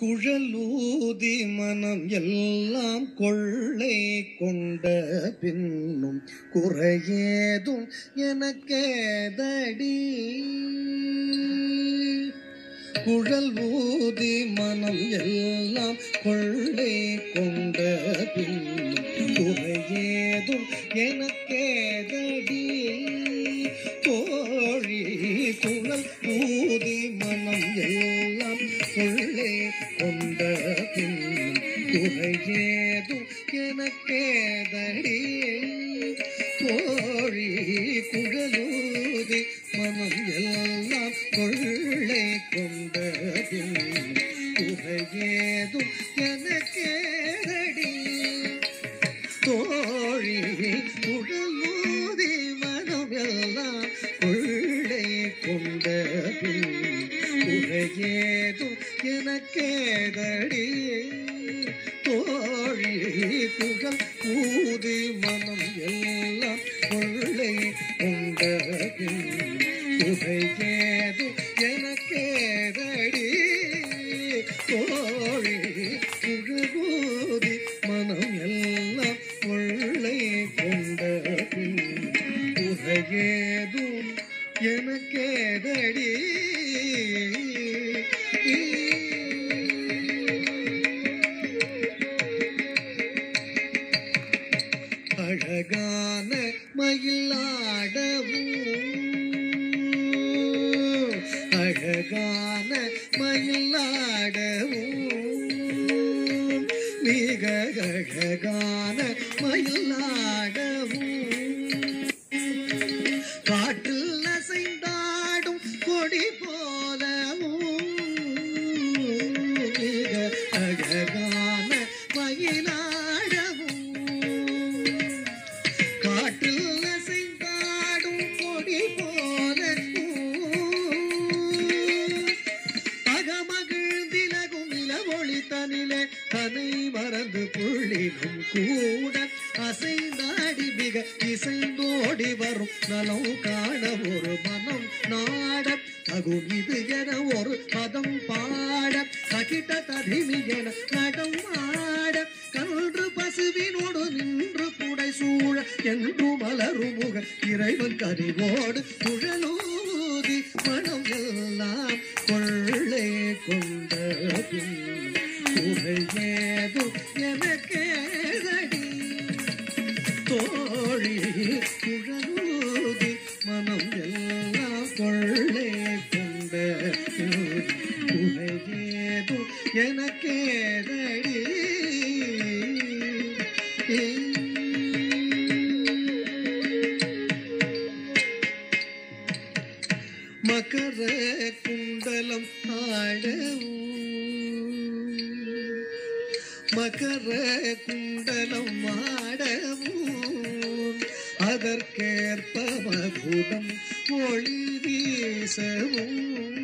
குழலூதி மனம் எல்லாம் கொள்ளை கொண்ட பின்னும் குறையேதும் எனக்கேதடி. குழல் ஊதி மனம் எல்லாம் கொள்ளை கொண்ட பின்னும் குறையேதும் எனக்கேதடி. குறையேதும் எனக்கேதடி? கோழி குழலூதி மனம் எல்லாம் கொள்ளை கொண்டதில் பின்னும் குறையேதும் எனக்கேதடி? தோழி குழலூதி மனம் எல்லாம் கொள்ளை கொண்ட பின் குறையேதும் எனக்கேதடி? தோழி புகழ் ஊது மனம் எல்லாம் கொள்ளை கொண்ட பின் எனக்கேதடி தோழி குழலூதி மனம் எல்லாம் கொள்ளை கொண்ட பின் குறையேதும் எனக்கேதடி அழகான மயிலாடவும் மிக அழகான மயிலாடவும் மறந்து புள்ளினும் கூட அசைந்தாடி மிக இசைந்தோடி வரும். நலம் காண ஒரு மனம் நாட தகும் இது என ஒரு பதம் பாட சகிட்ட ததிமி என நடம் ஆட கன்று பசுவினோடு நின்று குடை சூழ என்று மலருமுக இறைவன் கனிவோடு துழலோதி மனம் எல்லாம் கொள்ளை கொண்ட பின் எனக்கேதடி மகர குண்டலம் ஆடவும். மகர குண்டலம் ஆடவும். அதற்கேற்ப மகுடம் ஒளி வீசவும்.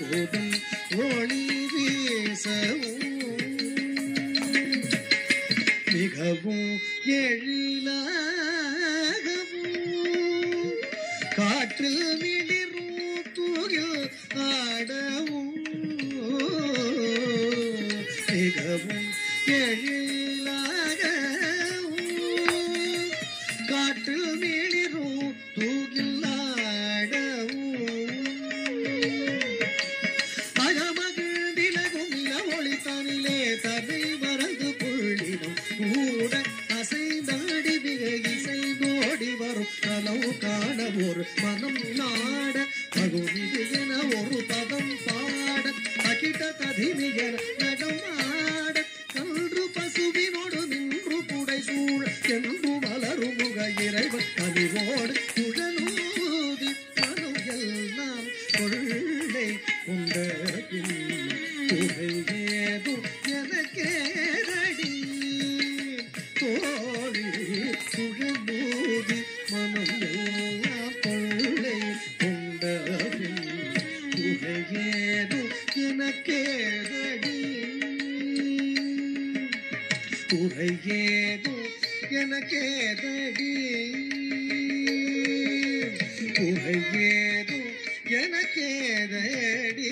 மகுடம் ஒளி வீசவும். மிகவும் எழிலாகவும். காற்றில் மீன் மனம் நலவு காண ஒரு மனம் நாட தகுதிது என ஒரு பதம் பாட அகிட்ட ததிமி என நடம் ஆட கன்று பசுவினோடு நின்று புடை சூழ் என்று மலரும் முக இறைவன் கனிவோடு குழலூதி மனம் எல்லாம் கொள்ளை உண்டு. துறையேது எனக்கேதடி? துறையேது எனக்கேதடி?